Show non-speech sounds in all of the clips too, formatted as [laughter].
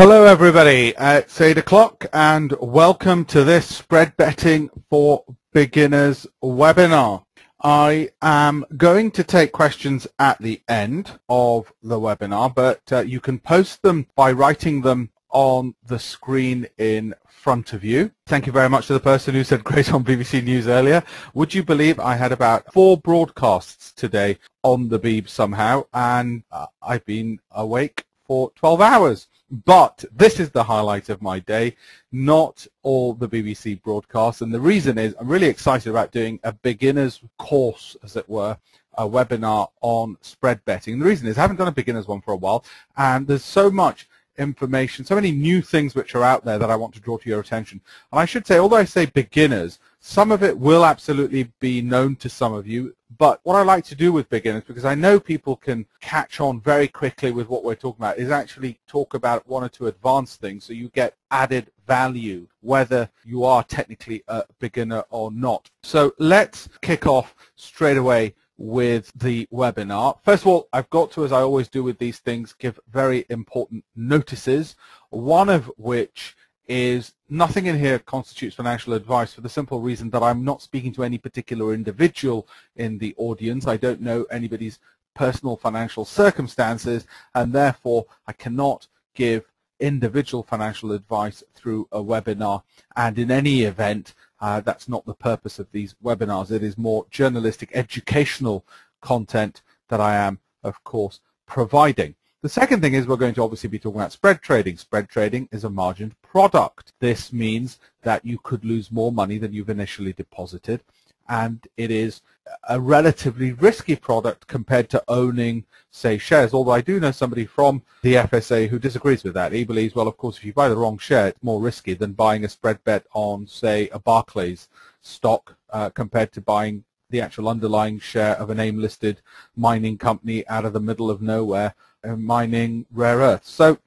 Hello everybody, it's 8 o'clock and welcome to this Spread Betting for Beginners webinar. I am going to take questions at the end of the webinar, but uh, you can post them by writing them on the screen in front of you. Thank you very much to the person who said great on BBC News earlier. Would you believe I had about four broadcasts today on the Beeb somehow, and uh, I've been awake for 12 hours. But this is the highlight of my day, not all the BBC broadcasts. And the reason is I'm really excited about doing a beginner's course, as it were, a webinar on spread betting. The reason is I haven't done a beginner's one for a while, and there's so much information, so many new things which are out there that I want to draw to your attention. And I should say, although I say beginners, some of it will absolutely be known to some of you, but what I like to do with beginners, because I know people can catch on very quickly with what we're talking about, is actually talk about one or two advanced things so you get added value, whether you are technically a beginner or not. So let's kick off straight away with the webinar. First of all, I've got to, as I always do with these things, give very important notices, one of which is nothing in here constitutes financial advice for the simple reason that I'm not speaking to any particular individual in the audience. I don't know anybody's personal financial circumstances and therefore I cannot give individual financial advice through a webinar and in any event uh, that's not the purpose of these webinars. It is more journalistic educational content that I am of course providing. The second thing is we're going to obviously be talking about spread trading. Spread trading is a margined product. This means that you could lose more money than you've initially deposited and it is a relatively risky product compared to owning, say, shares. Although I do know somebody from the FSA who disagrees with that. He believes, well, of course, if you buy the wrong share, it's more risky than buying a spread bet on, say, a Barclays stock uh, compared to buying the actual underlying share of an AIM listed mining company out of the middle of nowhere mining rare earths. So,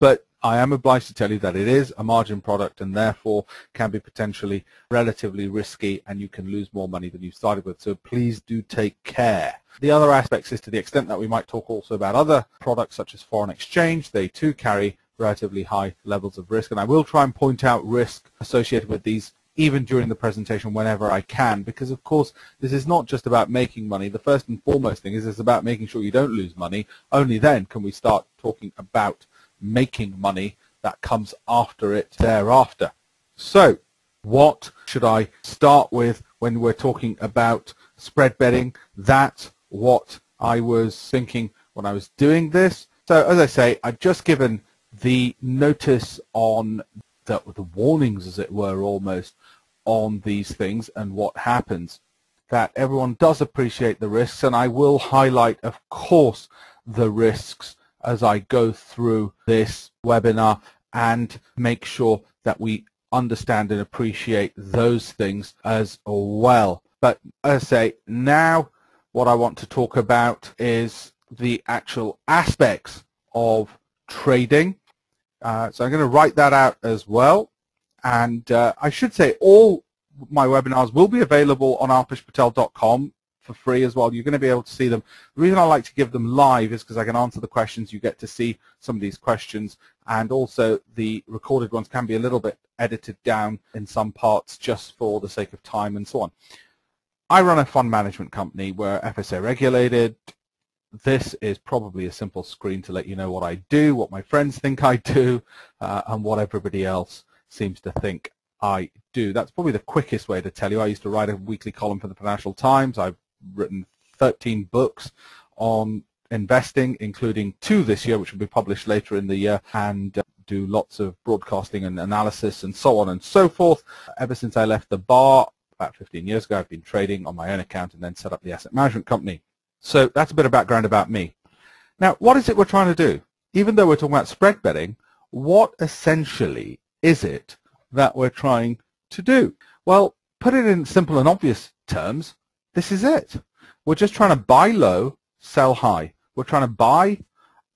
but I am obliged to tell you that it is a margin product and therefore can be potentially relatively risky and you can lose more money than you started with. So please do take care. The other aspects is to the extent that we might talk also about other products such as foreign exchange. They too carry relatively high levels of risk and I will try and point out risk associated with these even during the presentation whenever I can because of course this is not just about making money the first and foremost thing is it's about making sure you don't lose money only then can we start talking about making money that comes after it thereafter. So what should I start with when we're talking about spread betting? That's what I was thinking when I was doing this. So as I say I've just given the notice on the, the warnings, as it were, almost on these things and what happens. That everyone does appreciate the risks, and I will highlight, of course, the risks as I go through this webinar and make sure that we understand and appreciate those things as well. But as I say, now what I want to talk about is the actual aspects of trading uh, so I'm going to write that out as well. And uh, I should say all my webinars will be available on alpeshpatel.com for free as well. You're going to be able to see them. The reason I like to give them live is because I can answer the questions. You get to see some of these questions. And also the recorded ones can be a little bit edited down in some parts just for the sake of time and so on. I run a fund management company. We're FSA regulated this is probably a simple screen to let you know what I do, what my friends think I do, uh, and what everybody else seems to think I do. That's probably the quickest way to tell you. I used to write a weekly column for the Financial Times. I've written 13 books on investing, including two this year, which will be published later in the year, and uh, do lots of broadcasting and analysis and so on and so forth. Ever since I left the bar about 15 years ago, I've been trading on my own account and then set up the asset management company. So that's a bit of background about me. Now, what is it we're trying to do? Even though we're talking about spread betting, what essentially is it that we're trying to do? Well, put it in simple and obvious terms, this is it. We're just trying to buy low, sell high. We're trying to buy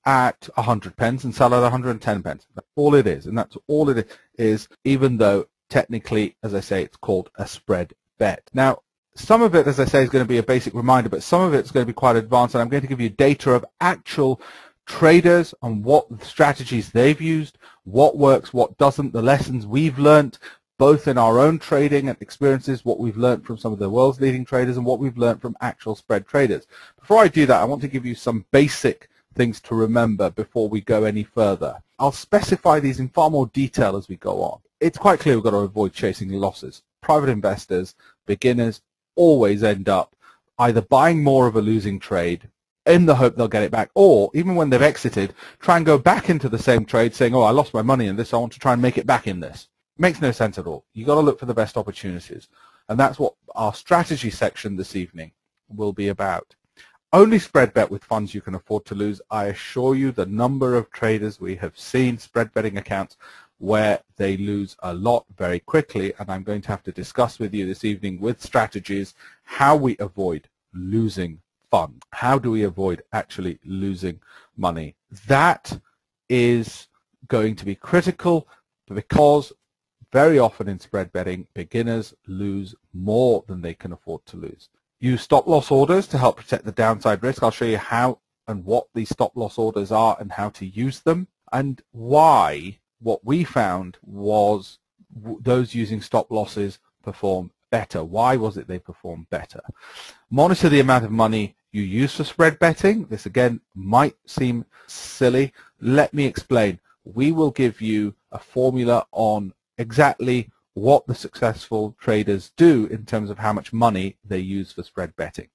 at 100 pence and sell at 110 pence. That's all it is, and that's all it is, even though technically, as I say, it's called a spread bet. Now, some of it, as I say, is going to be a basic reminder, but some of it's going to be quite advanced, and I'm going to give you data of actual traders and what strategies they've used, what works, what doesn't, the lessons we've learned, both in our own trading and experiences, what we've learned from some of the world's leading traders and what we've learned from actual spread traders. Before I do that, I want to give you some basic things to remember before we go any further. I'll specify these in far more detail as we go on. It's quite clear we've got to avoid chasing losses. Private investors, beginners, always end up either buying more of a losing trade in the hope they'll get it back, or even when they've exited, try and go back into the same trade saying, oh, I lost my money in this, I want to try and make it back in this. Makes no sense at all. You've got to look for the best opportunities. And that's what our strategy section this evening will be about. Only spread bet with funds you can afford to lose. I assure you the number of traders we have seen spread betting accounts where they lose a lot very quickly and I'm going to have to discuss with you this evening with strategies how we avoid losing fun. How do we avoid actually losing money? That is going to be critical because very often in spread betting, beginners lose more than they can afford to lose. Use stop loss orders to help protect the downside risk. I'll show you how and what these stop loss orders are and how to use them and why what we found was those using stop losses perform better. Why was it they performed better? Monitor the amount of money you use for spread betting. This again might seem silly. Let me explain. We will give you a formula on exactly what the successful traders do in terms of how much money they use for spread betting.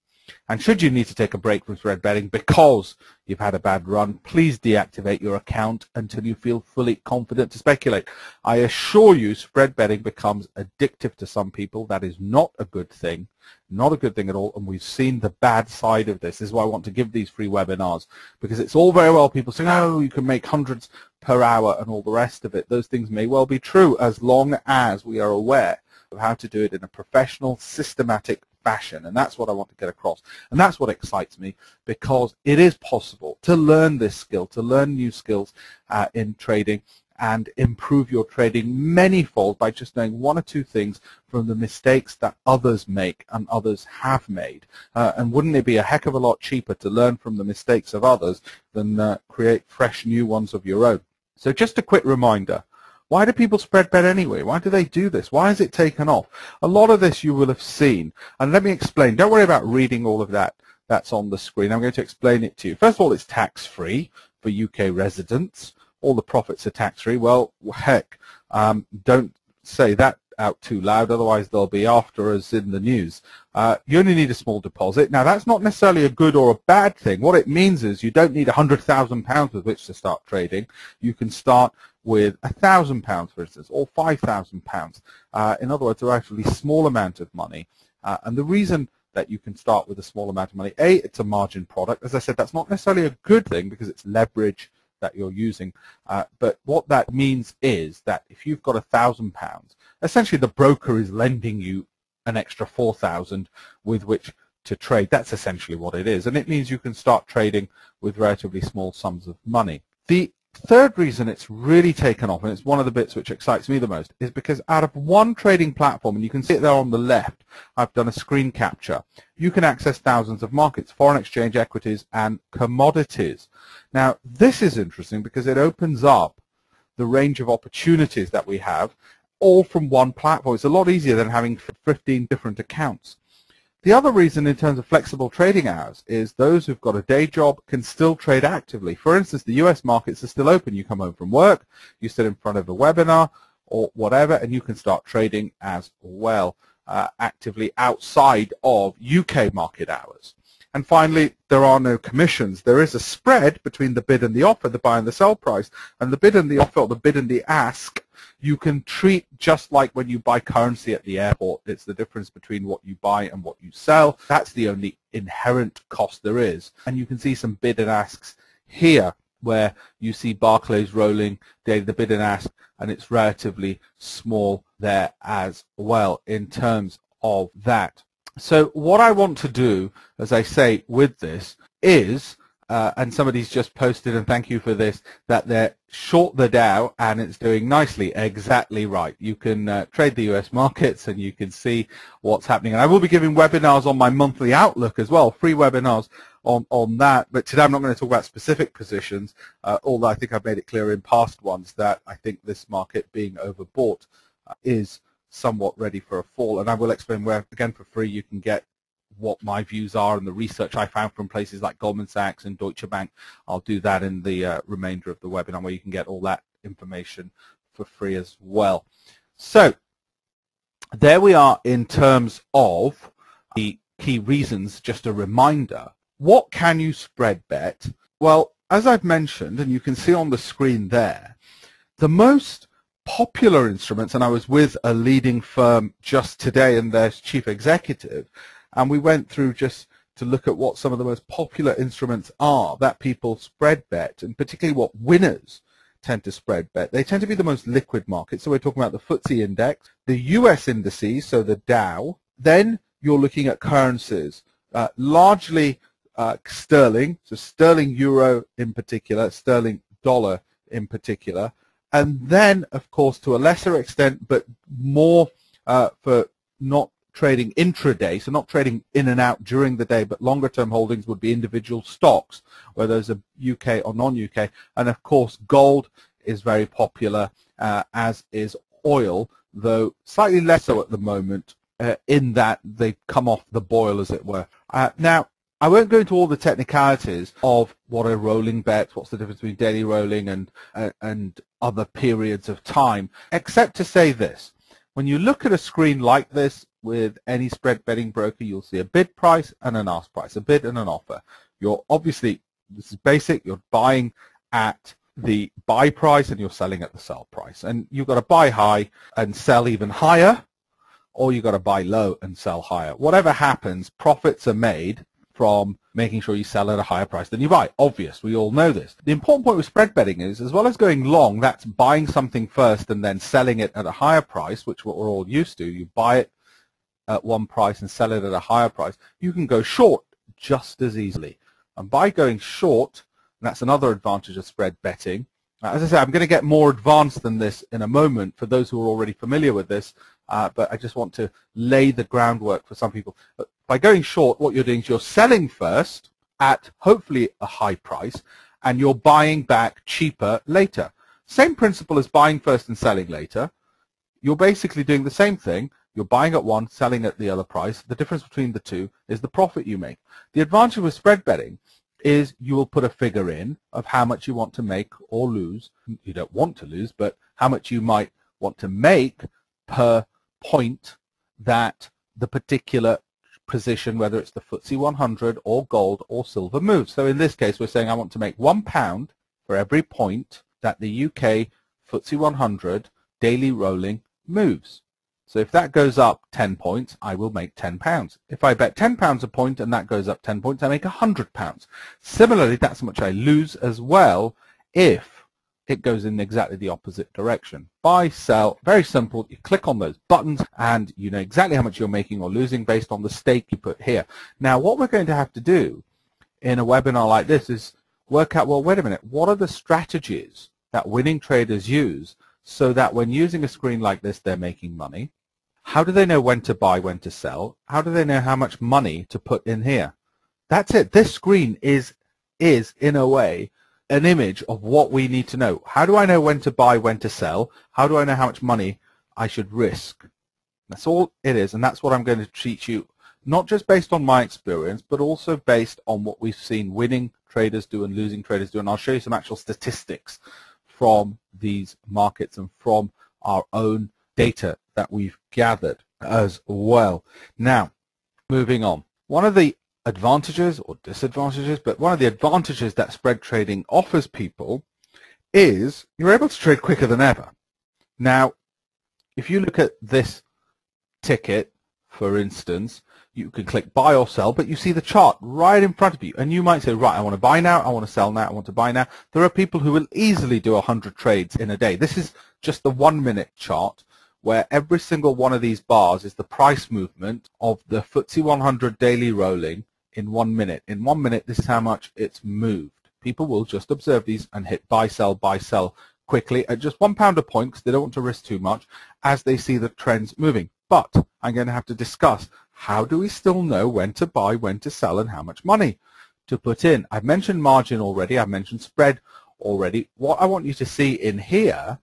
And should you need to take a break from spread betting because you've had a bad run, please deactivate your account until you feel fully confident to speculate. I assure you spread betting becomes addictive to some people. That is not a good thing, not a good thing at all. And we've seen the bad side of this. This is why I want to give these free webinars because it's all very well people saying, oh, you can make hundreds per hour and all the rest of it. Those things may well be true as long as we are aware of how to do it in a professional, systematic fashion and that's what I want to get across and that's what excites me because it is possible to learn this skill to learn new skills uh, in trading and improve your trading manyfold by just knowing one or two things from the mistakes that others make and others have made. Uh, and wouldn't it be a heck of a lot cheaper to learn from the mistakes of others than uh, create fresh new ones of your own? So just a quick reminder, why do people spread bet anyway? Why do they do this? Why is it taken off? A lot of this you will have seen. And let me explain. Don't worry about reading all of that. That's on the screen. I'm going to explain it to you. First of all, it's tax-free for UK residents. All the profits are tax-free. Well, heck, um, don't say that out too loud, otherwise they'll be after us in the news. Uh, you only need a small deposit. Now, that's not necessarily a good or a bad thing. What it means is you don't need £100,000 with which to start trading. You can start with £1,000, for instance, or £5,000. Uh, in other words, a relatively small amount of money. Uh, and the reason that you can start with a small amount of money, A, it's a margin product. As I said, that's not necessarily a good thing because it's leverage that you're using. Uh, but what that means is that if you've got a thousand pounds, essentially the broker is lending you an extra 4,000 with which to trade. That's essentially what it is. And it means you can start trading with relatively small sums of money. The third reason it's really taken off, and it's one of the bits which excites me the most, is because out of one trading platform, and you can see it there on the left, I've done a screen capture, you can access thousands of markets, foreign exchange, equities, and commodities. Now, this is interesting because it opens up the range of opportunities that we have all from one platform. It's a lot easier than having 15 different accounts. The other reason in terms of flexible trading hours is those who've got a day job can still trade actively. For instance, the US markets are still open. You come home from work, you sit in front of a webinar or whatever, and you can start trading as well uh, actively outside of UK market hours. And finally, there are no commissions. There is a spread between the bid and the offer, the buy and the sell price, and the bid and the offer, or the bid and the ask, you can treat just like when you buy currency at the airport. It's the difference between what you buy and what you sell. That's the only inherent cost there is. And you can see some bid and asks here where you see Barclays rolling the bid and ask, and it's relatively small there as well in terms of that. So what I want to do, as I say, with this is, uh, and somebody's just posted, and thank you for this, that they're short the Dow, and it's doing nicely, exactly right. You can uh, trade the US markets, and you can see what's happening. And I will be giving webinars on my monthly outlook as well, free webinars on, on that. But today I'm not going to talk about specific positions, uh, although I think I've made it clear in past ones that I think this market being overbought uh, is somewhat ready for a fall. And I will explain where, again, for free, you can get what my views are and the research I found from places like Goldman Sachs and Deutsche Bank. I'll do that in the uh, remainder of the webinar where you can get all that information for free as well. So there we are in terms of the key reasons, just a reminder. What can you spread bet? Well, as I've mentioned, and you can see on the screen there, the most popular instruments, and I was with a leading firm just today and their chief executive, and we went through just to look at what some of the most popular instruments are that people spread bet, and particularly what winners tend to spread bet. They tend to be the most liquid markets. So we're talking about the FTSE index, the US indices, so the Dow. Then you're looking at currencies, uh, largely uh, sterling, so sterling euro in particular, sterling dollar in particular. And then, of course, to a lesser extent, but more uh, for not trading intraday, so not trading in and out during the day, but longer term holdings would be individual stocks, whether it's a UK or non-UK. And of course, gold is very popular, uh, as is oil, though slightly less so at the moment uh, in that they've come off the boil, as it were. Uh, now, I won't go into all the technicalities of what are rolling bets, what's the difference between daily rolling and, uh, and other periods of time, except to say this. When you look at a screen like this, with any spread betting broker, you'll see a bid price and an ask price, a bid and an offer. You're obviously, this is basic, you're buying at the buy price and you're selling at the sell price. And you've got to buy high and sell even higher, or you've got to buy low and sell higher. Whatever happens, profits are made from making sure you sell at a higher price than you buy. Obvious, we all know this. The important point with spread betting is, as well as going long, that's buying something first and then selling it at a higher price, which what we're all used to. You buy it at one price and sell it at a higher price, you can go short just as easily. And by going short, that's another advantage of spread betting. As I say, I'm going to get more advanced than this in a moment for those who are already familiar with this, uh, but I just want to lay the groundwork for some people. By going short, what you're doing is you're selling first at hopefully a high price, and you're buying back cheaper later. Same principle as buying first and selling later. You're basically doing the same thing, you're buying at one, selling at the other price. The difference between the two is the profit you make. The advantage with spread betting is you will put a figure in of how much you want to make or lose. You don't want to lose, but how much you might want to make per point that the particular position, whether it's the FTSE 100 or gold or silver moves. So in this case, we're saying I want to make one pound for every point that the UK FTSE 100 daily rolling moves. So if that goes up 10 points, I will make 10 pounds. If I bet 10 pounds a point and that goes up 10 points, I make 100 pounds. Similarly, that's how much I lose as well if it goes in exactly the opposite direction. Buy, sell, very simple. You click on those buttons and you know exactly how much you're making or losing based on the stake you put here. Now, what we're going to have to do in a webinar like this is work out, well, wait a minute, what are the strategies that winning traders use so that when using a screen like this, they're making money? How do they know when to buy, when to sell? How do they know how much money to put in here? That's it. This screen is, is in a way, an image of what we need to know. How do I know when to buy, when to sell? How do I know how much money I should risk? That's all it is, and that's what I'm going to teach you, not just based on my experience, but also based on what we've seen winning traders do and losing traders do, and I'll show you some actual statistics from these markets and from our own data that we've gathered as well. Now, moving on. One of the advantages or disadvantages, but one of the advantages that spread trading offers people is you're able to trade quicker than ever. Now, if you look at this ticket, for instance, you can click buy or sell, but you see the chart right in front of you. And you might say, right, I want to buy now, I want to sell now, I want to buy now. There are people who will easily do 100 trades in a day. This is just the one minute chart where every single one of these bars is the price movement of the FTSE 100 daily rolling in one minute. In one minute, this is how much it's moved. People will just observe these and hit buy, sell, buy, sell quickly at just one pound a point because they don't want to risk too much as they see the trends moving. But I'm going to have to discuss how do we still know when to buy, when to sell, and how much money to put in. I've mentioned margin already. I've mentioned spread already. What I want you to see in here,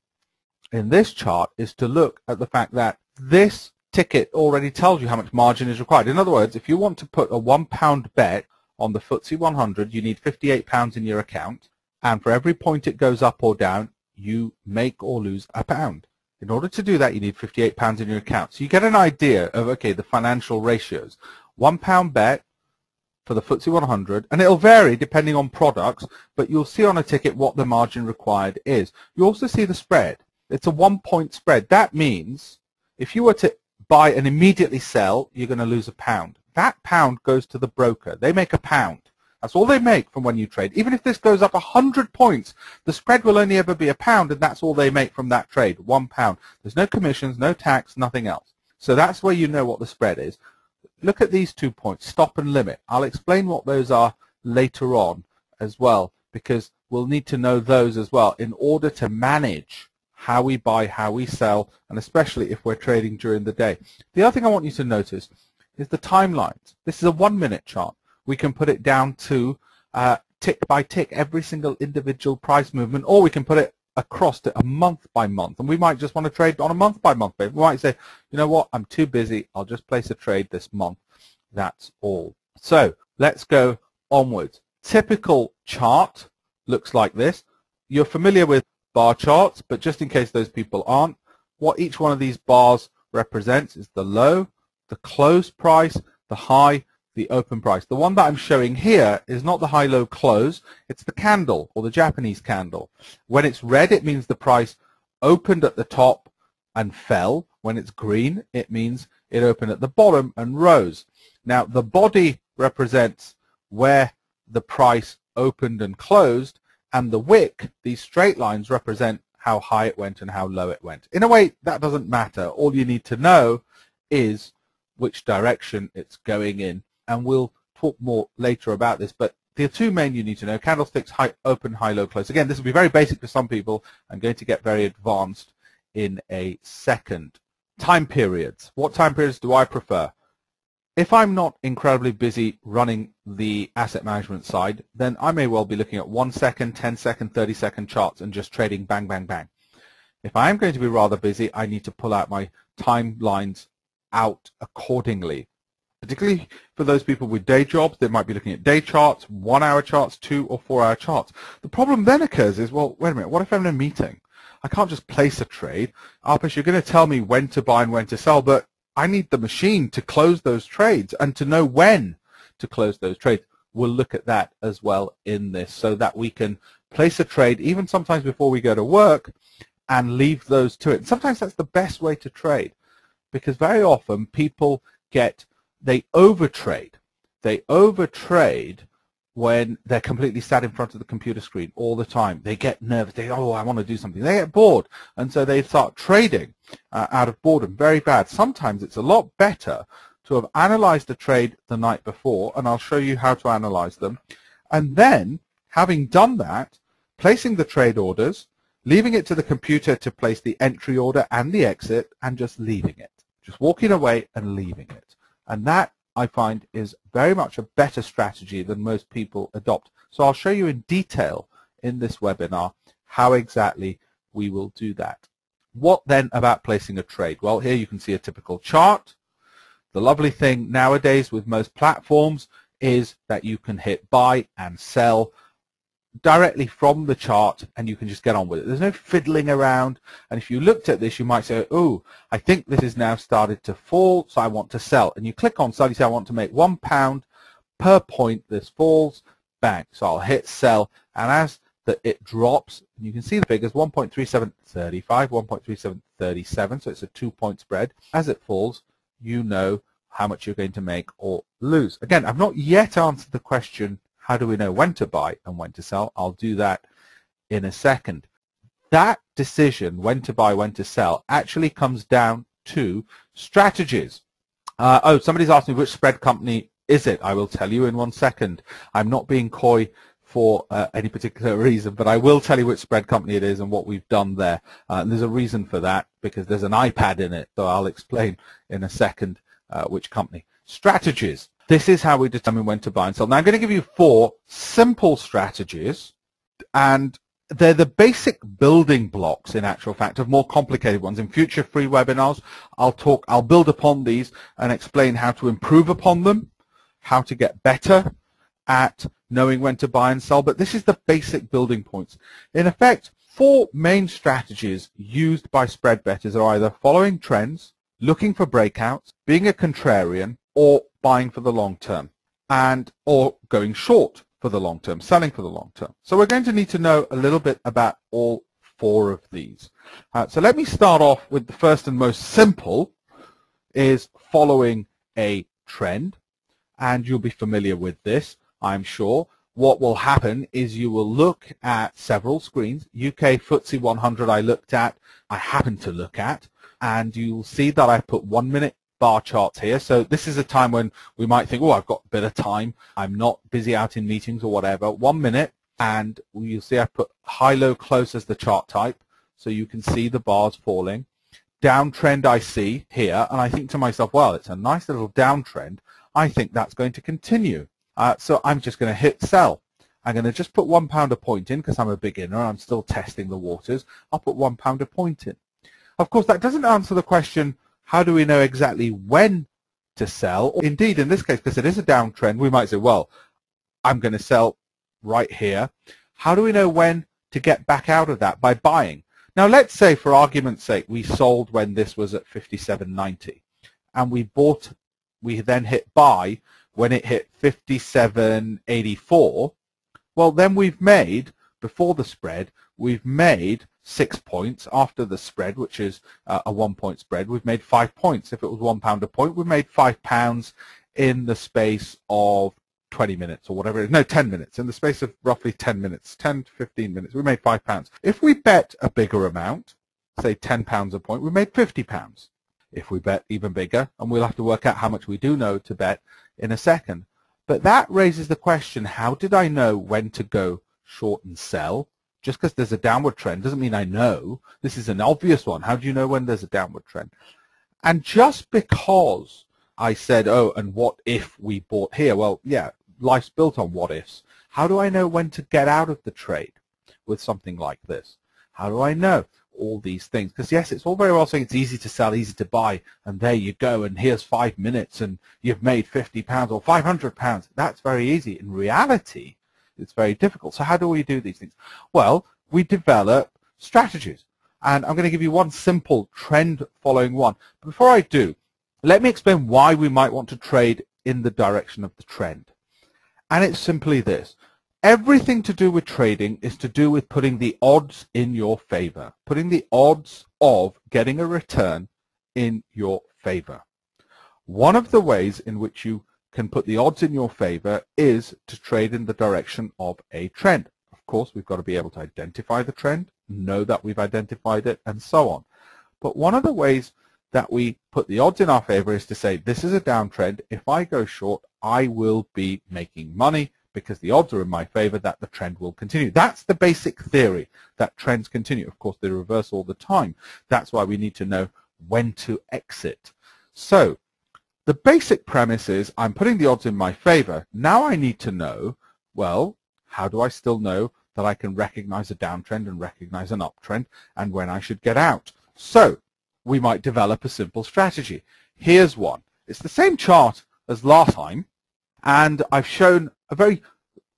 in this chart, is to look at the fact that this ticket already tells you how much margin is required. In other words, if you want to put a one pound bet on the FTSE 100, you need 58 pounds in your account. And for every point it goes up or down, you make or lose a pound. In order to do that, you need 58 pounds in your account. So you get an idea of, okay, the financial ratios. One pound bet for the FTSE 100, and it'll vary depending on products, but you'll see on a ticket what the margin required is. You also see the spread. It's a one point spread. That means if you were to buy and immediately sell, you're going to lose a pound. That pound goes to the broker. They make a pound. That's all they make from when you trade. Even if this goes up 100 points, the spread will only ever be a pound, and that's all they make from that trade, one pound. There's no commissions, no tax, nothing else. So that's where you know what the spread is. Look at these two points, stop and limit. I'll explain what those are later on as well, because we'll need to know those as well in order to manage how we buy, how we sell, and especially if we're trading during the day. The other thing I want you to notice is the timelines. This is a one-minute chart we can put it down to uh, tick by tick every single individual price movement, or we can put it across to a month by month. And we might just want to trade on a month by month basis. We might say, you know what, I'm too busy. I'll just place a trade this month. That's all. So let's go onwards. Typical chart looks like this. You're familiar with bar charts, but just in case those people aren't, what each one of these bars represents is the low, the close price, the high, the open price. The one that I'm showing here is not the high-low close, it's the candle or the Japanese candle. When it's red, it means the price opened at the top and fell. When it's green, it means it opened at the bottom and rose. Now, the body represents where the price opened and closed, and the wick, these straight lines, represent how high it went and how low it went. In a way, that doesn't matter. All you need to know is which direction it's going in and we'll talk more later about this, but the two main you need to know, candlesticks, high, open, high, low, close. Again, this will be very basic for some people. I'm going to get very advanced in a second. Time periods. What time periods do I prefer? If I'm not incredibly busy running the asset management side, then I may well be looking at 1 second, 10 second, 30 second charts and just trading bang, bang, bang. If I am going to be rather busy, I need to pull out my timelines out accordingly particularly for those people with day jobs, they might be looking at day charts, one-hour charts, two or four-hour charts. The problem then occurs is, well, wait a minute, what if I'm in a meeting? I can't just place a trade. Alpesh, you're going to tell me when to buy and when to sell, but I need the machine to close those trades and to know when to close those trades. We'll look at that as well in this so that we can place a trade even sometimes before we go to work and leave those to it. Sometimes that's the best way to trade because very often people get they overtrade. They overtrade when they're completely sat in front of the computer screen all the time. They get nervous. They, oh, I want to do something. They get bored. And so they start trading uh, out of boredom. Very bad. Sometimes it's a lot better to have analyzed a trade the night before, and I'll show you how to analyze them. And then, having done that, placing the trade orders, leaving it to the computer to place the entry order and the exit, and just leaving it. Just walking away and leaving it. And that, I find, is very much a better strategy than most people adopt. So I'll show you in detail in this webinar how exactly we will do that. What then about placing a trade? Well, here you can see a typical chart. The lovely thing nowadays with most platforms is that you can hit buy and sell directly from the chart and you can just get on with it. There's no fiddling around and if you looked at this you might say, oh, I think this has now started to fall so I want to sell. And you click on sell, you say I want to make one pound per point this falls, bang. So I'll hit sell and as the, it drops, you can see the figures 1.3735, 1.3737, so it's a two point spread. As it falls, you know how much you're going to make or lose. Again, I've not yet answered the question how do we know when to buy and when to sell? I'll do that in a second. That decision, when to buy, when to sell, actually comes down to strategies. Uh, oh, somebody's asked me which spread company is it? I will tell you in one second. I'm not being coy for uh, any particular [laughs] reason, but I will tell you which spread company it is and what we've done there. Uh, there's a reason for that because there's an iPad in it, so I'll explain in a second uh, which company. Strategies. This is how we determine when to buy and sell. Now I'm going to give you four simple strategies and they're the basic building blocks in actual fact of more complicated ones. In future free webinars, I'll talk, I'll build upon these and explain how to improve upon them, how to get better at knowing when to buy and sell, but this is the basic building points. In effect, four main strategies used by spread bettors are either following trends, looking for breakouts, being a contrarian, or buying for the long term, and or going short for the long term, selling for the long term. So we're going to need to know a little bit about all four of these. Uh, so let me start off with the first and most simple is following a trend. And you'll be familiar with this, I'm sure. What will happen is you will look at several screens. UK FTSE 100 I looked at, I happen to look at, and you'll see that I've put one minute bar charts here. So this is a time when we might think, oh, I've got a bit of time. I'm not busy out in meetings or whatever. One minute, and you'll see I put high, low, close as the chart type. So you can see the bars falling. Downtrend I see here, and I think to myself, well, it's a nice little downtrend. I think that's going to continue. Uh, so I'm just going to hit sell. I'm going to just put one pound a point in because I'm a beginner. I'm still testing the waters. I'll put one pound a point in. Of course, that doesn't answer the question, how do we know exactly when to sell? Indeed, in this case, because it is a downtrend, we might say, well, I'm going to sell right here. How do we know when to get back out of that? By buying. Now, let's say, for argument's sake, we sold when this was at 57.90, and we bought, we then hit buy when it hit 57.84. Well, then we've made, before the spread, we've made six points after the spread, which is uh, a one-point spread. We've made five points. If it was one pound a point, we've made five pounds in the space of 20 minutes or whatever it is. No, 10 minutes. In the space of roughly 10 minutes, 10 to 15 minutes, we made five pounds. If we bet a bigger amount, say 10 pounds a point, we made 50 pounds. If we bet even bigger, and we'll have to work out how much we do know to bet in a second. But that raises the question, how did I know when to go short and sell just because there's a downward trend doesn't mean I know. This is an obvious one. How do you know when there's a downward trend? And just because I said, oh, and what if we bought here? Well, yeah, life's built on what ifs. How do I know when to get out of the trade with something like this? How do I know all these things? Because yes, it's all very well saying it's easy to sell, easy to buy, and there you go, and here's five minutes, and you've made 50 pounds or 500 pounds. That's very easy. In reality, it's very difficult. So how do we do these things? Well, we develop strategies. And I'm going to give you one simple trend following one. Before I do, let me explain why we might want to trade in the direction of the trend. And it's simply this. Everything to do with trading is to do with putting the odds in your favor, putting the odds of getting a return in your favor. One of the ways in which you can put the odds in your favor is to trade in the direction of a trend. Of course, we've got to be able to identify the trend, know that we've identified it, and so on. But one of the ways that we put the odds in our favor is to say, this is a downtrend. If I go short, I will be making money because the odds are in my favor that the trend will continue. That's the basic theory, that trends continue. Of course, they reverse all the time. That's why we need to know when to exit. So the basic premise is I'm putting the odds in my favor. Now I need to know, well, how do I still know that I can recognize a downtrend and recognize an uptrend and when I should get out? So we might develop a simple strategy. Here's one. It's the same chart as last time and I've shown a very,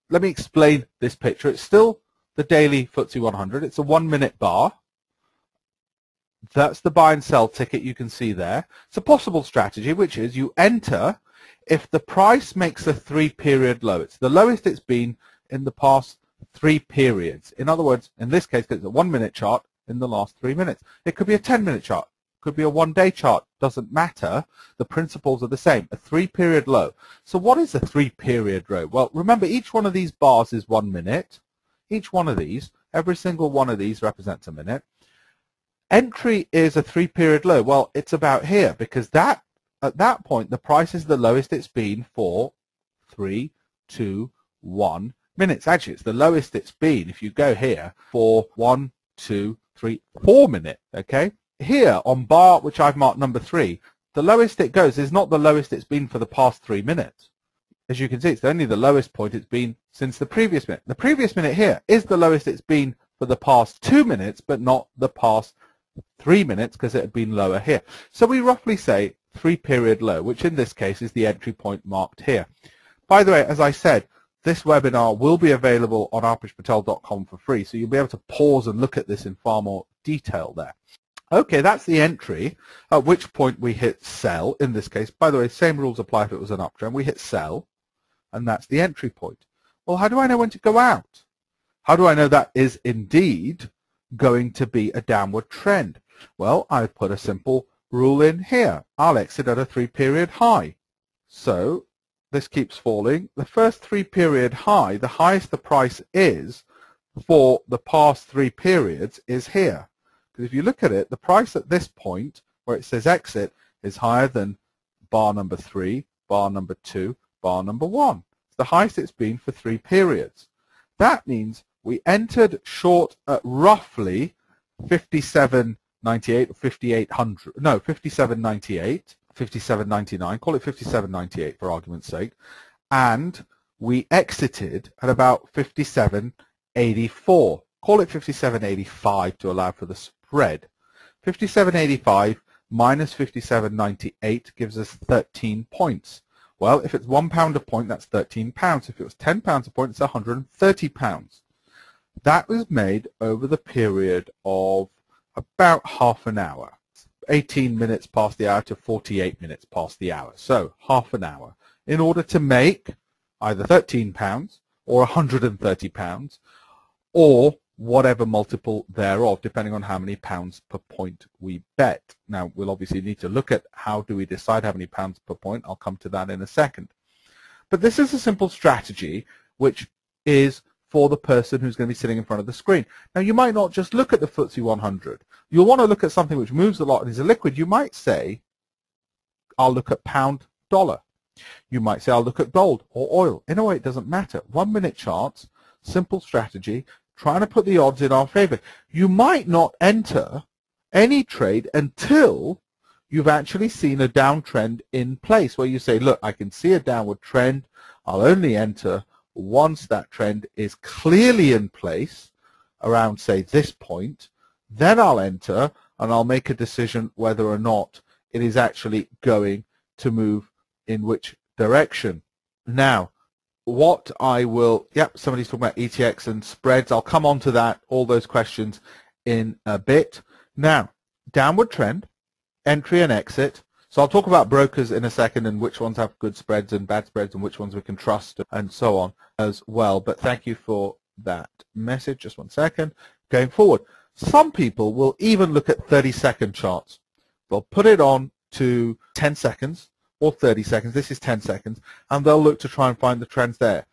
let me explain this picture. It's still the daily FTSE 100. It's a one minute bar that's the buy and sell ticket you can see there. It's a possible strategy, which is you enter if the price makes a three-period low. It's the lowest it's been in the past three periods. In other words, in this case, it's a one-minute chart in the last three minutes. It could be a 10-minute chart. It could be a one-day chart. Doesn't matter. The principles are the same. A three-period low. So what is a three-period low? Well, remember, each one of these bars is one minute. Each one of these, every single one of these represents a minute. Entry is a three-period low. Well, it's about here because that at that point the price is the lowest it's been for three, two, one minutes. Actually, it's the lowest it's been if you go here for one, two, three, four minutes. Okay, here on bar which I've marked number three, the lowest it goes is not the lowest it's been for the past three minutes. as you can see, it's only the lowest point it's been since the previous minute. The previous minute here is the lowest it's been for the past two minutes, but not the past three minutes because it had been lower here. So we roughly say three period low, which in this case is the entry point marked here. By the way, as I said, this webinar will be available on alpeshpatel.com for free, so you'll be able to pause and look at this in far more detail there. Okay, that's the entry, at which point we hit sell in this case. By the way, same rules apply if it was an uptrend. We hit sell, and that's the entry point. Well, how do I know when to go out? How do I know that is indeed going to be a downward trend? Well, I've put a simple rule in here. I'll exit at a three-period high. So this keeps falling. The first three-period high, the highest the price is for the past three periods is here. Because if you look at it, the price at this point, where it says exit, is higher than bar number three, bar number two, bar number one. It's the highest it's been for three periods. That means we entered short at roughly 57.98 or 5800, no, 57.98 57.99, call it 57.98 for argument's sake, and we exited at about 57.84. Call it 57.85 to allow for the spread. 57.85 minus 57.98 gives us 13 points. Well, if it's one pound a point, that's 13 pounds. If it was 10 pounds a point, it's 130 pounds. That was made over the period of about half an hour. 18 minutes past the hour to 48 minutes past the hour. So half an hour in order to make either 13 pounds or 130 pounds or whatever multiple thereof, depending on how many pounds per point we bet. Now, we'll obviously need to look at how do we decide how many pounds per point. I'll come to that in a second. But this is a simple strategy which is for the person who's going to be sitting in front of the screen. Now, you might not just look at the FTSE 100. You'll want to look at something which moves a lot and is a liquid. You might say, I'll look at pound dollar. You might say, I'll look at gold or oil. In a way, it doesn't matter. One minute charts, simple strategy, trying to put the odds in our favor. You might not enter any trade until you've actually seen a downtrend in place where you say, look, I can see a downward trend. I'll only enter once that trend is clearly in place around, say, this point, then I'll enter and I'll make a decision whether or not it is actually going to move in which direction. Now, what I will, yep, somebody's talking about ETX and spreads. I'll come on to that, all those questions in a bit. Now, downward trend, entry and exit, so I'll talk about brokers in a second and which ones have good spreads and bad spreads and which ones we can trust and so on as well. But thank you for that message. Just one second. Going forward, some people will even look at 30-second charts. They'll put it on to 10 seconds or 30 seconds. This is 10 seconds. And they'll look to try and find the trends there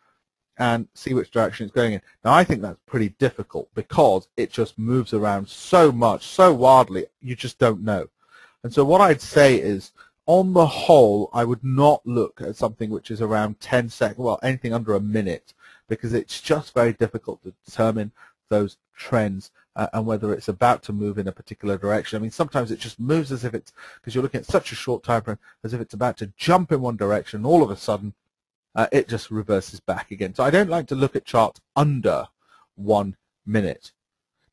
and see which direction it's going in. Now, I think that's pretty difficult because it just moves around so much, so wildly, you just don't know. And so what I'd say is, on the whole, I would not look at something which is around 10 seconds, well, anything under a minute, because it's just very difficult to determine those trends uh, and whether it's about to move in a particular direction. I mean, sometimes it just moves as if it's, because you're looking at such a short time frame, as if it's about to jump in one direction, all of a sudden, uh, it just reverses back again. So I don't like to look at charts under one minute.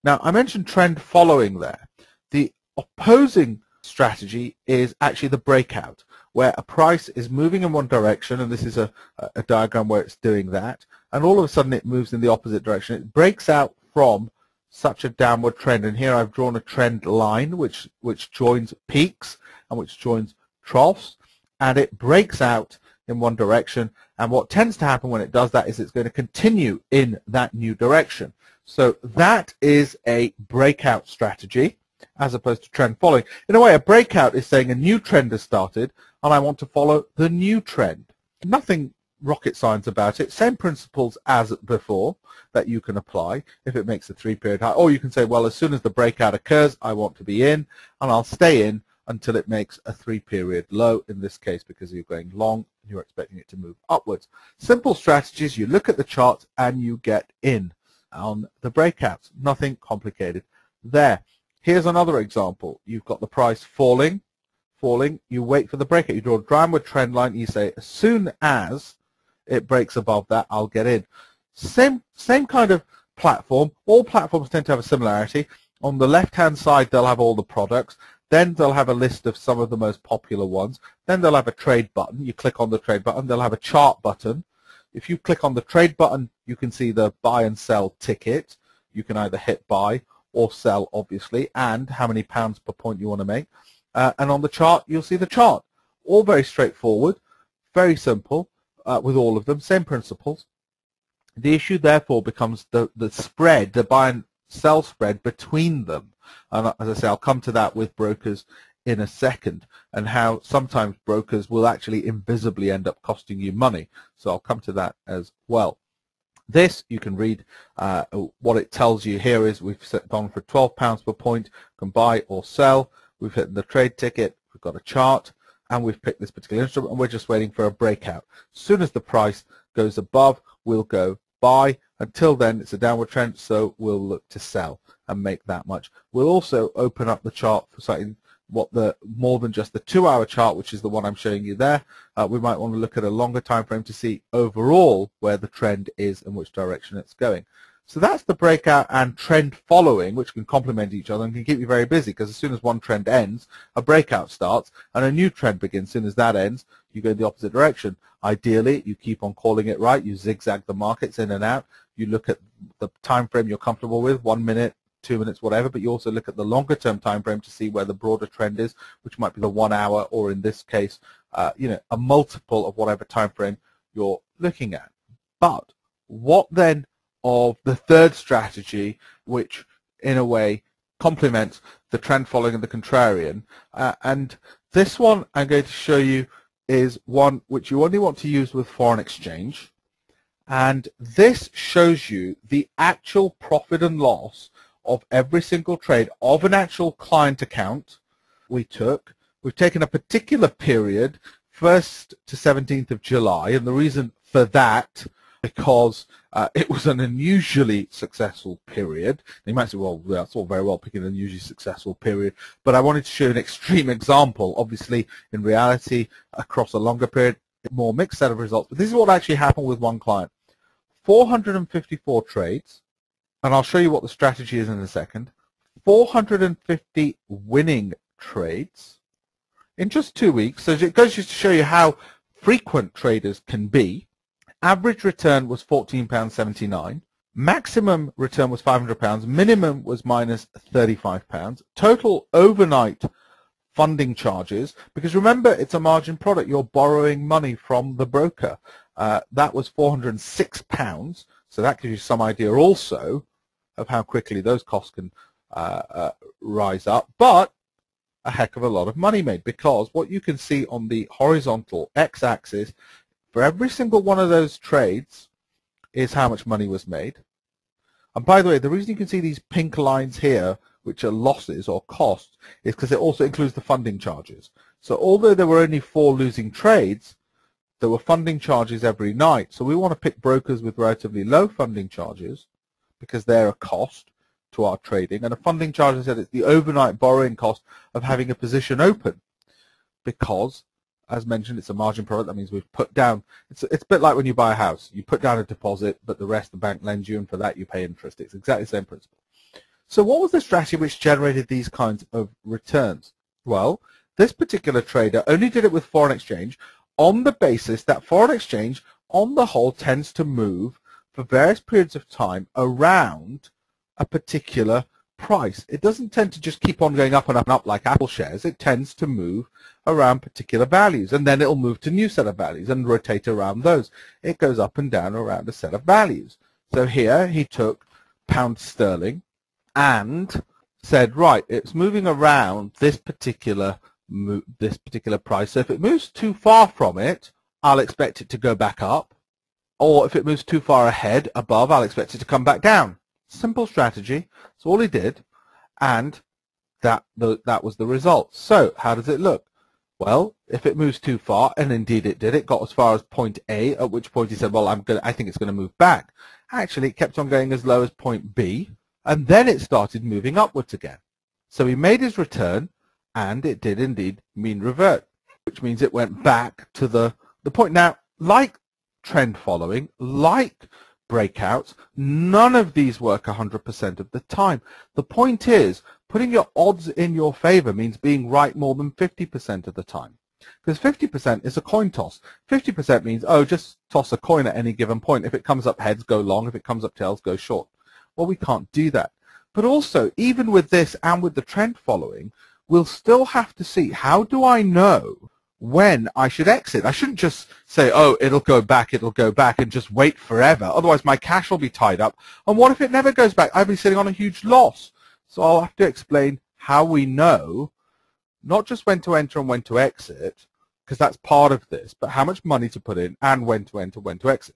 Now, I mentioned trend following there. The opposing strategy is actually the breakout, where a price is moving in one direction, and this is a, a diagram where it's doing that, and all of a sudden it moves in the opposite direction. It breaks out from such a downward trend, and here I've drawn a trend line which, which joins peaks and which joins troughs, and it breaks out in one direction, and what tends to happen when it does that is it's going to continue in that new direction. So that is a breakout strategy as opposed to trend following. In a way, a breakout is saying a new trend has started and I want to follow the new trend. Nothing rocket science about it. Same principles as before that you can apply if it makes a three-period high. Or you can say, well, as soon as the breakout occurs, I want to be in and I'll stay in until it makes a three-period low, in this case because you're going long and you're expecting it to move upwards. Simple strategies, you look at the chart and you get in on the breakouts. Nothing complicated there. Here's another example. You've got the price falling, falling. You wait for the breakout. You draw a downward trend line. You say as soon as it breaks above that, I'll get in. Same, same kind of platform. All platforms tend to have a similarity. On the left-hand side, they'll have all the products. Then they'll have a list of some of the most popular ones. Then they'll have a trade button. You click on the trade button. They'll have a chart button. If you click on the trade button, you can see the buy and sell ticket. You can either hit buy or sell, obviously, and how many pounds per point you want to make. Uh, and on the chart, you'll see the chart. All very straightforward, very simple uh, with all of them, same principles. The issue, therefore, becomes the, the spread, the buy and sell spread between them. And as I say, I'll come to that with brokers in a second and how sometimes brokers will actually invisibly end up costing you money. So I'll come to that as well. This, you can read uh, what it tells you here is we've gone for £12 per point, can buy or sell. We've hit the trade ticket, we've got a chart, and we've picked this particular instrument, and we're just waiting for a breakout. As soon as the price goes above, we'll go buy. Until then, it's a downward trend, so we'll look to sell and make that much. We'll also open up the chart for something what the more than just the two-hour chart, which is the one I'm showing you there. Uh, we might want to look at a longer time frame to see overall where the trend is and which direction it's going. So that's the breakout and trend following, which can complement each other and can keep you very busy because as soon as one trend ends, a breakout starts and a new trend begins. As soon as that ends, you go in the opposite direction. Ideally, you keep on calling it right. You zigzag the markets in and out. You look at the time frame you're comfortable with, one minute, two minutes, whatever, but you also look at the longer term time frame to see where the broader trend is, which might be the one hour or in this case, uh, you know, a multiple of whatever time frame you're looking at. But what then of the third strategy, which in a way complements the trend following and the contrarian, uh, and this one I'm going to show you is one which you only want to use with foreign exchange. And this shows you the actual profit and loss of every single trade of an actual client account we took. We've taken a particular period, 1st to 17th of July, and the reason for that because uh, it was an unusually successful period. You might say, well, that's all very well picking an unusually successful period, but I wanted to show an extreme example. Obviously, in reality, across a longer period, more mixed set of results. But this is what actually happened with one client. 454 trades, and I'll show you what the strategy is in a second, 450 winning trades in just two weeks. So it goes just to show you how frequent traders can be. Average return was £14.79. Maximum return was £500. Minimum was minus £35. Total overnight funding charges, because remember, it's a margin product. You're borrowing money from the broker. Uh, that was £406. So that gives you some idea also of how quickly those costs can uh, uh, rise up, but a heck of a lot of money made because what you can see on the horizontal x-axis for every single one of those trades is how much money was made. And by the way, the reason you can see these pink lines here, which are losses or costs, is because it also includes the funding charges. So although there were only four losing trades, there were funding charges every night. So we want to pick brokers with relatively low funding charges because they're a cost to our trading. And a funding charge I said it's the overnight borrowing cost of having a position open because, as mentioned, it's a margin product. That means we've put down, it's, it's a bit like when you buy a house. You put down a deposit, but the rest the bank lends you, and for that you pay interest. It's exactly the same principle. So what was the strategy which generated these kinds of returns? Well, this particular trader only did it with foreign exchange on the basis that foreign exchange on the whole tends to move for various periods of time around a particular price. It doesn't tend to just keep on going up and up and up like Apple shares. It tends to move around particular values and then it'll move to new set of values and rotate around those. It goes up and down around a set of values. So here he took pound sterling and said, right, it's moving around this particular this particular price. So if it moves too far from it, I'll expect it to go back up or if it moves too far ahead, above, I'll expect it to come back down. Simple strategy. That's all he did, and that the, that was the result. So how does it look? Well, if it moves too far, and indeed it did, it got as far as point A, at which point he said, well, I'm gonna, I think it's going to move back. Actually, it kept on going as low as point B, and then it started moving upwards again. So he made his return, and it did indeed mean revert, which means it went back to the, the point. Now, like trend following, like breakouts, none of these work 100% of the time. The point is, putting your odds in your favor means being right more than 50% of the time. Because 50% is a coin toss. 50% means, oh, just toss a coin at any given point. If it comes up heads, go long. If it comes up tails, go short. Well, we can't do that. But also, even with this and with the trend following, we'll still have to see, how do I know when I should exit? I shouldn't just say, oh, it'll go back, it'll go back, and just wait forever. Otherwise, my cash will be tied up. And what if it never goes back? I'll be sitting on a huge loss. So I'll have to explain how we know not just when to enter and when to exit, because that's part of this, but how much money to put in and when to enter, when to exit.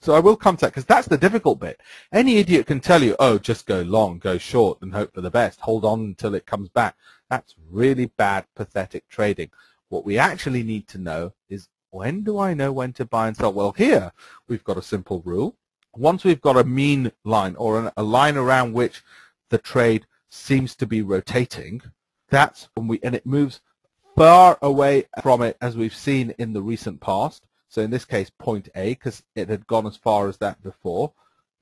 So I will come to that because that's the difficult bit. Any idiot can tell you, oh, just go long, go short, and hope for the best. Hold on until it comes back. That's really bad, pathetic trading. What we actually need to know is when do I know when to buy and sell? Well, here we've got a simple rule. Once we've got a mean line or a line around which the trade seems to be rotating, that's when we, and it moves far away from it as we've seen in the recent past. So in this case, point A, because it had gone as far as that before,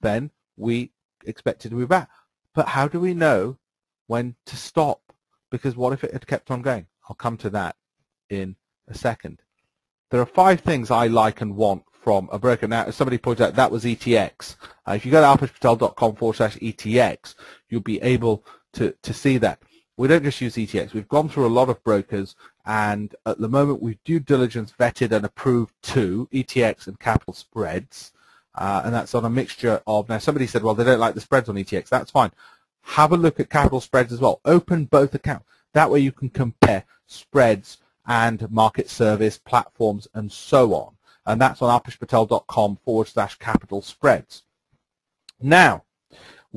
then we expect it to be back. But how do we know when to stop? Because what if it had kept on going? I'll come to that in a second. There are five things I like and want from a broker. Now, as somebody pointed out, that was ETX. Uh, if you go to alpeshpatel.com forward slash ETX, you'll be able to, to see that. We don't just use ETX. We've gone through a lot of brokers, and at the moment we've due diligence vetted and approved two, ETX and capital spreads. Uh, and that's on a mixture of, now somebody said, well, they don't like the spreads on ETX. That's fine. Have a look at capital spreads as well. Open both accounts. That way you can compare spreads and market service platforms and so on. And that's on alpeshpatel.com forward slash capital spreads. Now,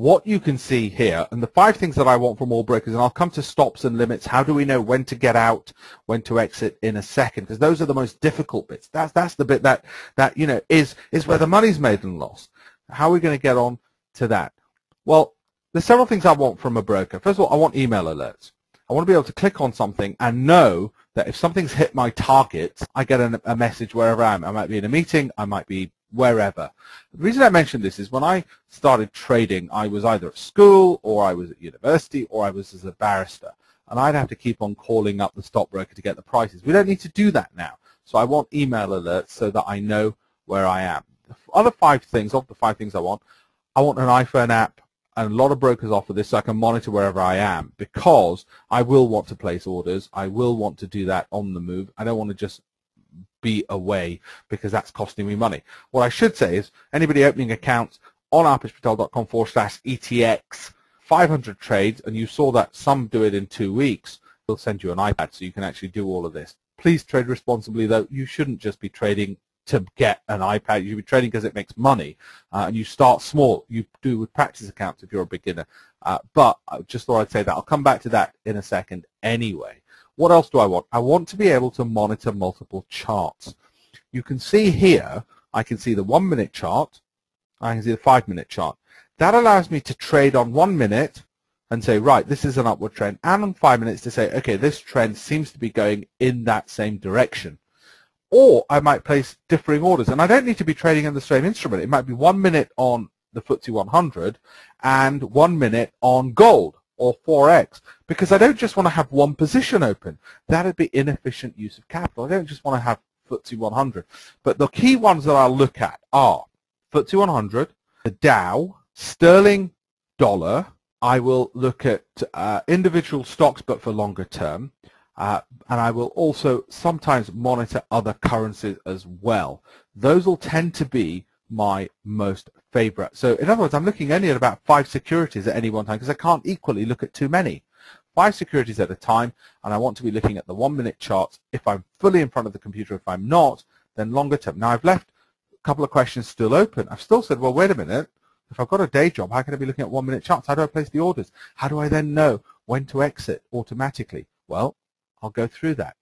what you can see here, and the five things that I want from all brokers, and I'll come to stops and limits. How do we know when to get out, when to exit in a second? Because those are the most difficult bits. That's that's the bit that that you know is is where the money's made and lost. How are we going to get on to that? Well, there's several things I want from a broker. First of all, I want email alerts. I want to be able to click on something and know that if something's hit my target, I get a, a message wherever I am. I might be in a meeting, I might be wherever. The reason I mention this is when I started trading, I was either at school or I was at university or I was as a barrister. And I'd have to keep on calling up the stockbroker to get the prices. We don't need to do that now. So I want email alerts so that I know where I am. The other five things, of the five things I want, I want an iPhone app, and a lot of brokers offer this so I can monitor wherever I am because I will want to place orders. I will want to do that on the move. I don't want to just be away because that's costing me money. What I should say is anybody opening accounts on alpeshpatel.com forward slash ETX 500 trades and you saw that some do it in two weeks, we'll send you an iPad so you can actually do all of this. Please trade responsibly though. You shouldn't just be trading to get an iPad. You should be trading because it makes money. Uh, and you start small. You do with practice accounts if you're a beginner. Uh, but I just thought I'd say that. I'll come back to that in a second anyway. What else do I want? I want to be able to monitor multiple charts. You can see here, I can see the one minute chart, I can see the five minute chart. That allows me to trade on one minute and say, right, this is an upward trend, and on five minutes to say, okay, this trend seems to be going in that same direction. Or I might place differing orders, and I don't need to be trading in the same instrument. It might be one minute on the FTSE 100 and one minute on gold or Forex because I don't just want to have one position open. That would be inefficient use of capital. I don't just want to have FTSE 100. But the key ones that I'll look at are FTSE 100, the Dow, sterling dollar. I will look at uh, individual stocks but for longer term. Uh, and I will also sometimes monitor other currencies as well. Those will tend to be my most favorite. So in other words, I'm looking only at about five securities at any one time because I can't equally look at too many. Five securities at a time, and I want to be looking at the one-minute charts. If I'm fully in front of the computer, if I'm not, then longer term. Now, I've left a couple of questions still open. I've still said, well, wait a minute. If I've got a day job, how can I be looking at one-minute charts? How do I place the orders? How do I then know when to exit automatically? Well, I'll go through that.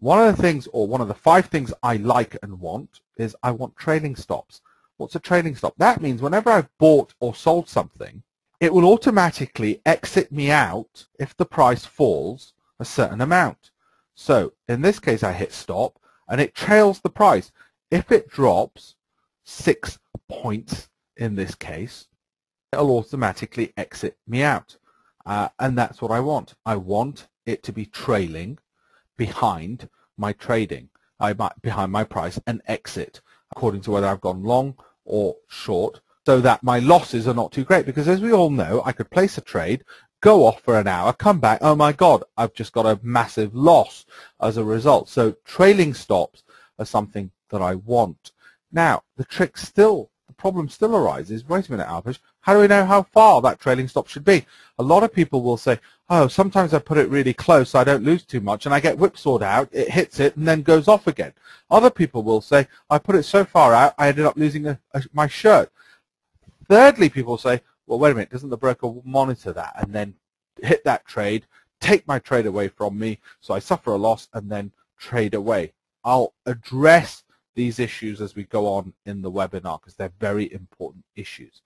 One of the things, or one of the five things I like and want, is I want trailing stops. What's a trailing stop? That means whenever I've bought or sold something, it will automatically exit me out if the price falls a certain amount. So in this case, I hit stop and it trails the price. If it drops six points in this case, it'll automatically exit me out. Uh, and that's what I want. I want it to be trailing behind my trading, I, behind my price and exit according to whether I've gone long or short so that my losses are not too great. Because as we all know I could place a trade go off for an hour come back oh my god I've just got a massive loss as a result. So trailing stops are something that I want. Now the trick still the problem still arises wait a minute Alpesh how do we know how far that trailing stop should be? A lot of people will say oh sometimes I put it really close so I don't lose too much and I get whipsawed out it hits it and then goes off again. Other people will say I put it so far out I ended up losing a, a, my shirt. Thirdly, people say, well, wait a minute, doesn't the broker monitor that and then hit that trade, take my trade away from me, so I suffer a loss and then trade away. I'll address these issues as we go on in the webinar because they're very important issues.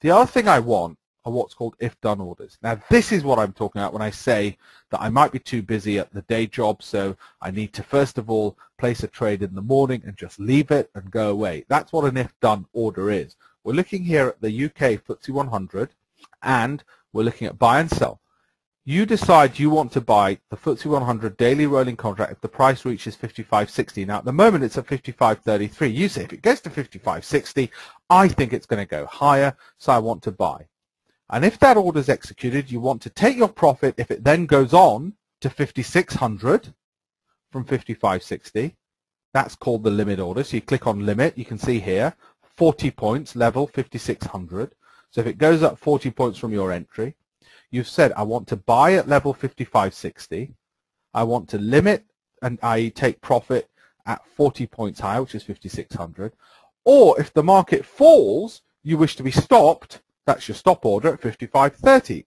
The other thing I want are what's called if done orders. Now this is what I'm talking about when I say that I might be too busy at the day job so I need to first of all place a trade in the morning and just leave it and go away. That's what an if done order is. We're looking here at the UK FTSE 100 and we're looking at buy and sell. You decide you want to buy the FTSE 100 daily rolling contract if the price reaches 55.60. Now at the moment it's at 55.33. You say if it gets to 55.60, I think it's going to go higher, so I want to buy. And if that order is executed, you want to take your profit if it then goes on to 5600 from 5560. That's called the limit order. So you click on limit, you can see here, 40 points, level 5600. So if it goes up 40 points from your entry, you've said, I want to buy at level 5560. I want to limit and I take profit at 40 points higher, which is 5600. Or if the market falls, you wish to be stopped, that's your stop order at 5530.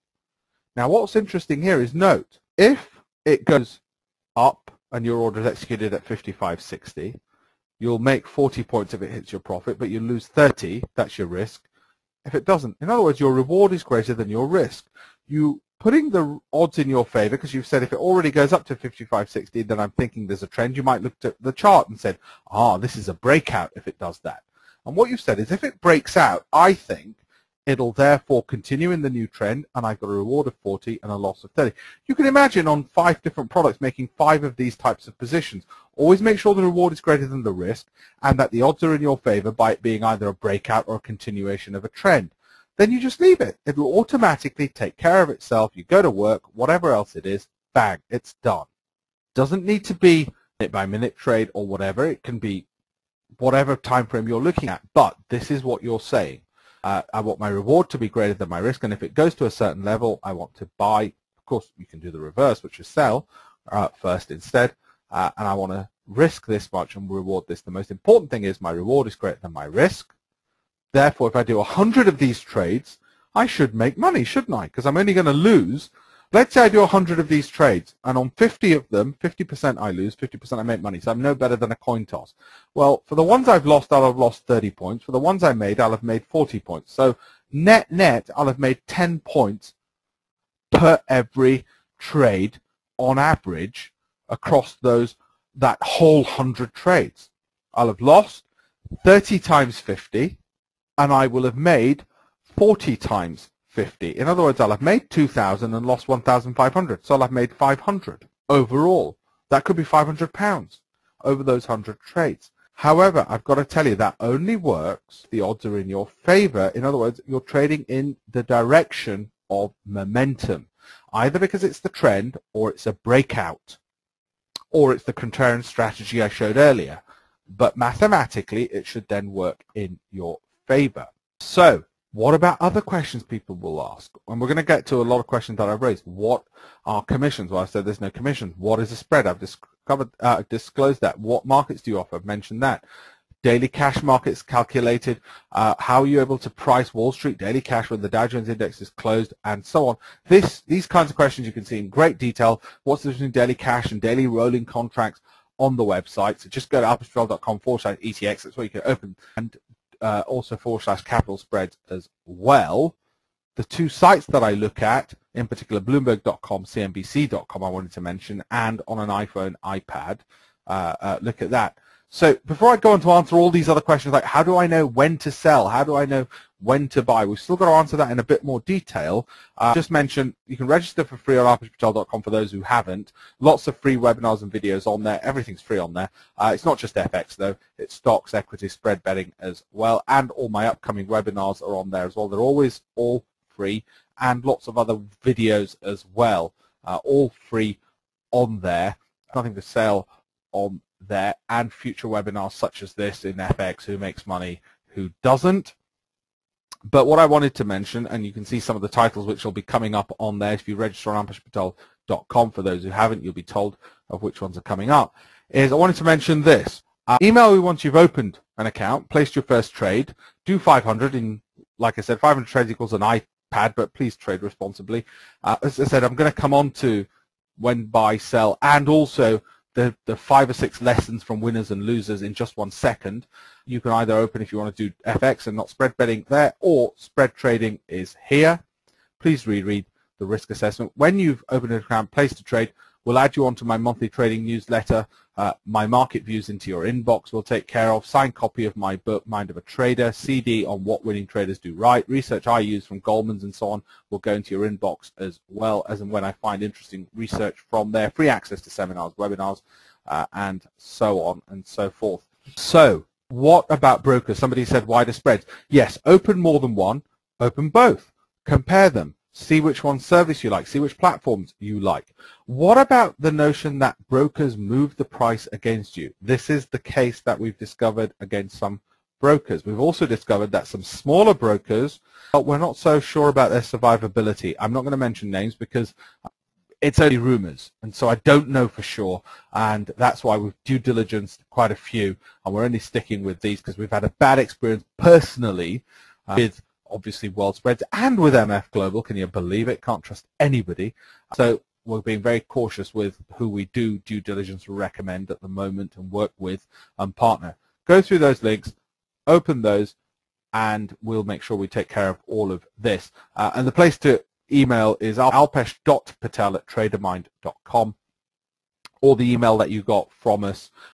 Now what's interesting here is note, if it goes up and your order is executed at 5560, you'll make 40 points if it hits your profit, but you lose 30, that's your risk, if it doesn't. In other words, your reward is greater than your risk. You putting the odds in your favor, because you've said if it already goes up to 55.60, then I'm thinking there's a trend, you might look at the chart and said, ah, this is a breakout if it does that. And what you've said is if it breaks out, I think It'll therefore continue in the new trend, and I've got a reward of 40 and a loss of 30. You can imagine on five different products making five of these types of positions. Always make sure the reward is greater than the risk, and that the odds are in your favor by it being either a breakout or a continuation of a trend. Then you just leave it. It will automatically take care of itself. You go to work, whatever else it is, bang, it's done. Doesn't need to be minute by minute trade or whatever. It can be whatever time frame you're looking at, but this is what you're saying uh, I want my reward to be greater than my risk, and if it goes to a certain level, I want to buy. Of course, you can do the reverse, which is sell uh, first instead, uh, and I want to risk this much and reward this. The most important thing is my reward is greater than my risk. Therefore, if I do 100 of these trades, I should make money, shouldn't I? Because I'm only going to lose Let's say I do 100 of these trades, and on 50 of them, 50% I lose, 50% I make money, so I'm no better than a coin toss. Well, for the ones I've lost, I'll have lost 30 points. For the ones I made, I'll have made 40 points. So net net, I'll have made 10 points per every trade on average across those that whole 100 trades. I'll have lost 30 times 50, and I will have made 40 times 50. In other words, I'll have made 2,000 and lost 1,500. So I'll have made 500 overall. That could be 500 pounds over those 100 trades. However, I've got to tell you that only works, the odds are in your favor. In other words, you're trading in the direction of momentum, either because it's the trend or it's a breakout or it's the contrarian strategy I showed earlier. But mathematically, it should then work in your favor. So what about other questions people will ask? And we're going to get to a lot of questions that I've raised. What are commissions? Well, I said there's no commissions. What is a spread? I've discovered, uh, disclosed that. What markets do you offer? I've mentioned that. Daily cash markets calculated. Uh, how are you able to price Wall Street daily cash when the Dow Jones Index is closed and so on? This, these kinds of questions you can see in great detail. What's the difference between daily cash and daily rolling contracts on the website. So just go to alpeshpatel.com forward slash ETX. That's where you can open and uh, also forward slash capital spreads as well. The two sites that I look at, in particular Bloomberg.com, CNBC.com I wanted to mention, and on an iPhone, iPad, uh, uh, look at that. So before I go on to answer all these other questions, like how do I know when to sell? How do I know when to buy? We've still got to answer that in a bit more detail. Uh, just mention you can register for free on alpeshpatel.com for those who haven't. Lots of free webinars and videos on there. Everything's free on there. Uh, it's not just FX though. It's stocks, equity, spread betting as well. And all my upcoming webinars are on there as well. They're always all free and lots of other videos as well. Uh, all free on there. Nothing to sell on there and future webinars such as this in FX, who makes money, who doesn't. But what I wanted to mention, and you can see some of the titles which will be coming up on there if you register on alpeshpatel.com. For those who haven't, you'll be told of which ones are coming up. Is I wanted to mention this. Uh, email me once you've opened an account, placed your first trade, do 500 in, like I said, 500 trades equals an iPad, but please trade responsibly. Uh, as I said, I'm going to come on to when buy, sell, and also the, the five or six lessons from winners and losers in just one second. You can either open if you want to do FX and not spread betting there, or spread trading is here. Please reread the risk assessment. When you've opened an account, place a trade, we'll add you onto my monthly trading newsletter. Uh, my market views into your inbox will take care of. Signed copy of my book, Mind of a Trader, CD on what winning traders do right. Research I use from Goldman's and so on will go into your inbox as well as and when I find interesting research from there. Free access to seminars, webinars, uh, and so on and so forth. So what about brokers? Somebody said wider spreads. Yes, open more than one, open both. Compare them see which one service you like, see which platforms you like. What about the notion that brokers move the price against you? This is the case that we've discovered against some brokers. We've also discovered that some smaller brokers, but we're not so sure about their survivability. I'm not going to mention names because it's only rumors, and so I don't know for sure, and that's why we've due diligence quite a few, and we're only sticking with these because we've had a bad experience personally uh, with obviously world spreads and with MF Global. Can you believe it? Can't trust anybody. So we're being very cautious with who we do due diligence recommend at the moment and work with and partner. Go through those links, open those, and we'll make sure we take care of all of this. Uh, and the place to email is alpesh.patel at tradermind.com or the email that you got from us